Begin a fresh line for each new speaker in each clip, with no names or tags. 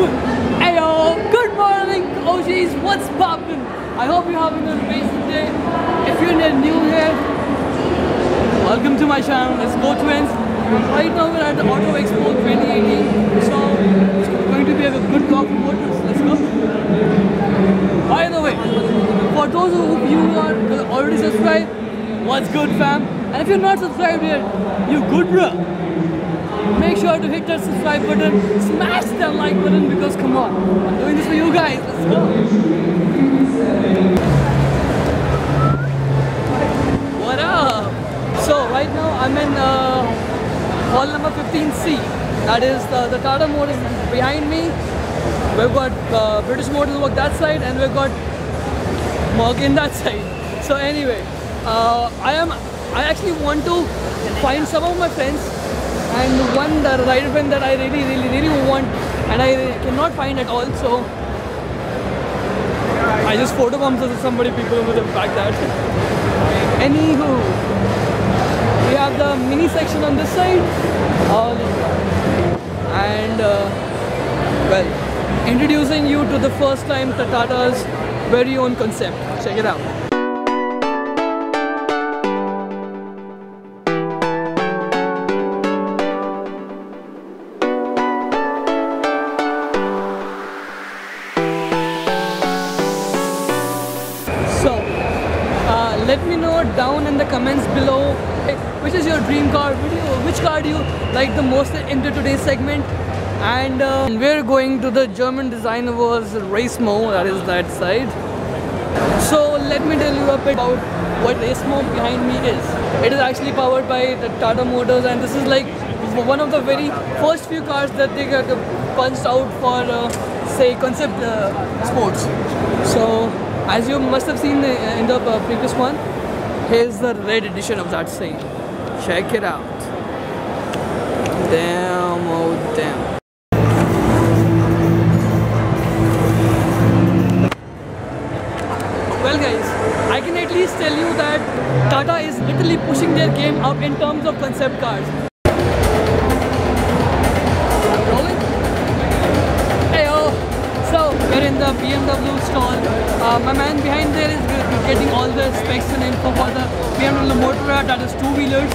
Heyo, good morning, OGs. What's poppin'? I hope you're having an amazing day. If you're new here, welcome to my channel. It's Go Twins. Right now we're at the Auto Expo 2018, so it's going to be a good vlog for motors. Let's go. By the way, for those of you who are already subscribed, what's good, fam? And if you're not subscribed yet, you good, bruh sure to hit that subscribe button, smash that like button because come on, I'm doing this for you guys, let's go. What up? So right now I'm in uh, hall number 15C, that is the, the Tata Motors behind me. We've got uh, British Motors work that side and we've got Morgan that side. So anyway, uh, I am I actually want to find some of my friends and one the rider pen that I really really really want and I cannot find at all so I just photobombed somebody people over the back that. Anywho we have the mini section on this side. And uh, well introducing you to the first time the Tata's very own concept. Check it out down in the comments below. Which is your dream car? Video which car do you like the most into today's segment? And uh, we're going to the German Design Awards Racemo that is that side. So let me tell you a bit about what Racemo behind me is. It is actually powered by the Tata Motors and this is like one of the very first few cars that they got punched out for uh, say concept uh, sports. So as you must have seen in the uh, previous one, here's the red edition of that same. Check it out. Damn, oh damn. Well guys, I can at least tell you that Tata is literally pushing their game up in terms of concept cars. Hey, oh. So we're in the BMW stall. Uh, my man behind there is getting all the specs and info for the BMW Motorrad that is two-wheelers.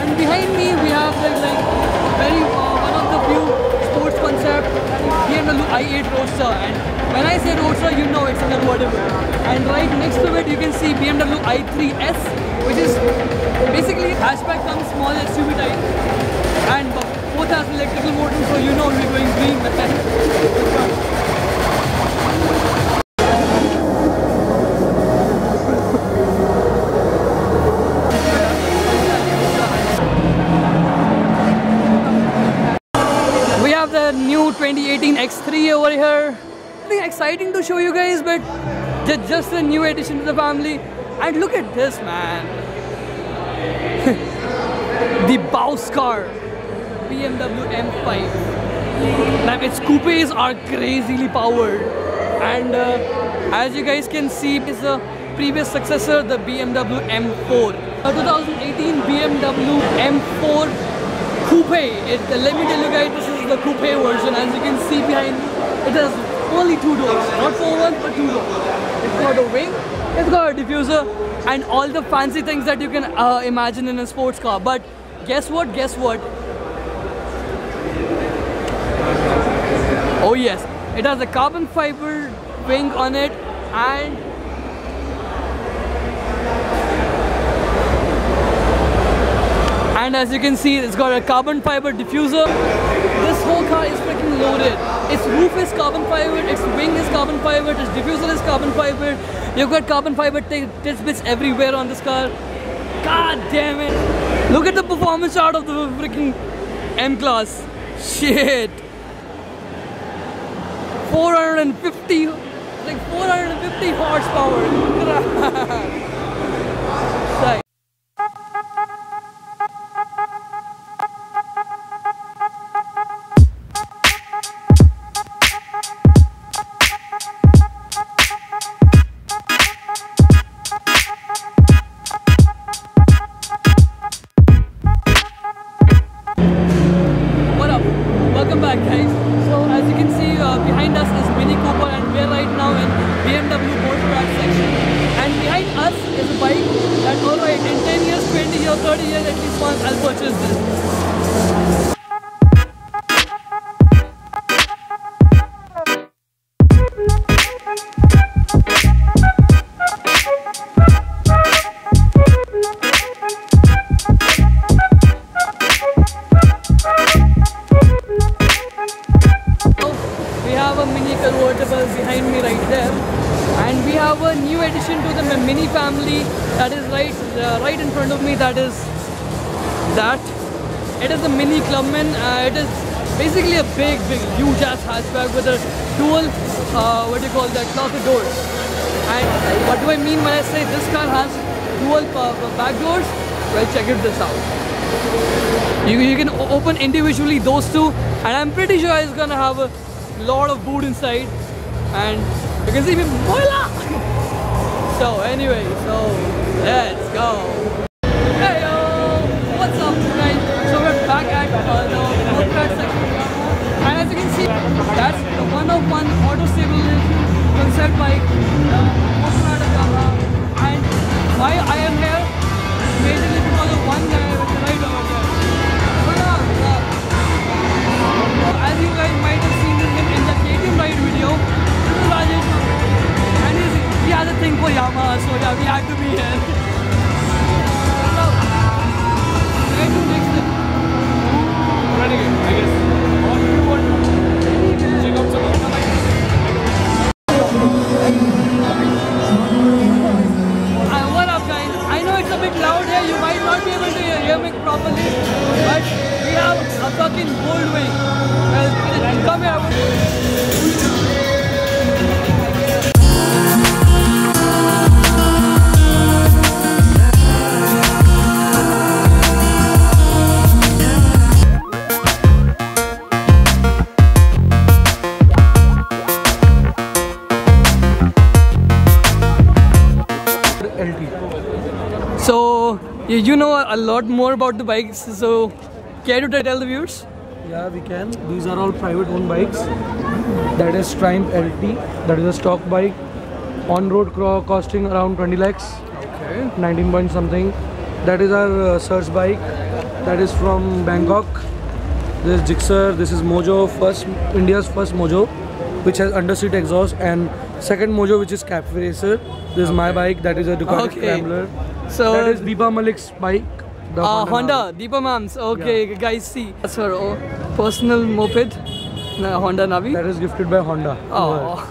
And behind me we have like, like very uh, one of the few sports concept BMW i8 Roadster. And when I say Roadster, you know it's a convertible. And right next to it you can see BMW i3S, which is basically hatchback comes small SUV type. And both has electrical motors, so you know we're going green. have 2018 X3 over here. Nothing exciting to show you guys, but just a new addition to the family. And look at this, man. the Bouse car. BMW M5. Now its coupes are crazily powered and uh, as you guys can see it's the previous successor the BMW M4. A 2018 BMW M4 coupe. It, let me tell you guys this is the coupe version as you can see behind me it has only two doors. Not four ones but two doors. It's got a wing it's got a diffuser and all the fancy things that you can uh, imagine in a sports car. But guess what guess what? Oh yes. It has a carbon fiber wing on it and and as you can see it's got a carbon fiber diffuser this whole car is freaking loaded. Its roof is carbon fiber its wing is carbon fiber its diffuser is carbon fiber. You've got carbon fiber bits everywhere on this car. God damn it. Look at the performance chart of the freaking M class shit 450 like 450 horsepower back guys. So as you can see uh, behind us is Mini Cooper and we're right now in BMW Motorrad section. And behind us is a bike that alright in 10 years, 20 years, 30 years at least once I'll purchase this. Have a new addition to the mini family that is right uh, right in front of me that is that. It is a mini clubman uh, it is basically a big big huge ass hatchback with a dual uh, what do you call that closet doors. And what do I mean when I say this car has dual uh, back doors? Well check it this out. You, you can open individually those two and I'm pretty sure it's gonna have a lot of boot inside. And you can see me voila so anyway so let's go. Hey yo what's up guys so we're back at the Motorrad section. And as you can see that's the one of one auto stabilization concept bike
some other bikes?
Uh, what up guys? I know it's a bit loud here, you might not be able to hear, hear me properly, but we have a fucking gold wing. Well, come here. Lot more about the bikes. So care to tell the viewers?
Yeah, we can. These are all private owned bikes. That is Triumph LT. That is a stock bike. On road costing around 20 lakhs,
Okay.
19 point something. That is our uh, search bike. That is from Bangkok. This is Gixxer. This is Mojo, first India's first Mojo, which has underseat exhaust, and second Mojo, which is Cafe Racer. This is my bike. That is a Ducati
Okay.
Scrambler.
So
That is Deepa Malik's bike. The
uh,
Honda.
Navi. Deepa Mams. Okay, yeah. guys, see that's her own personal moped, no, Honda Navi.
That is gifted by Honda.
Oh.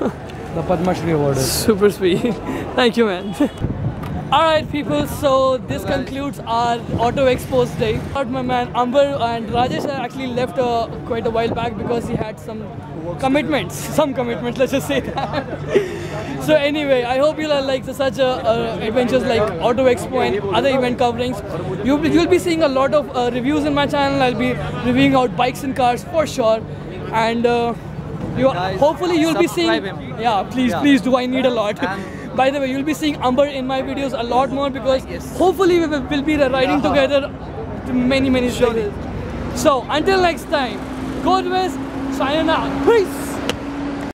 The Padma Shri award.
Super sweet. Thank you, man. Alright, people, so this concludes our Auto Expos day. But my man Amber and Rajesh actually left uh, quite a while back because he had some commitments. Some commitments, let's just say that. so, anyway, I hope you'll like such uh, uh, adventures like Auto Expo and other event coverings. You'll be, you'll be seeing a lot of uh, reviews in my channel. I'll be reviewing out bikes and cars for sure. And uh, you hopefully you'll be seeing. Yeah, please, please do. I need a lot. By the way, you'll be seeing Amber in my videos a lot more because hopefully we will be riding together to many, many places. So until next time, God bless, sayonara, peace.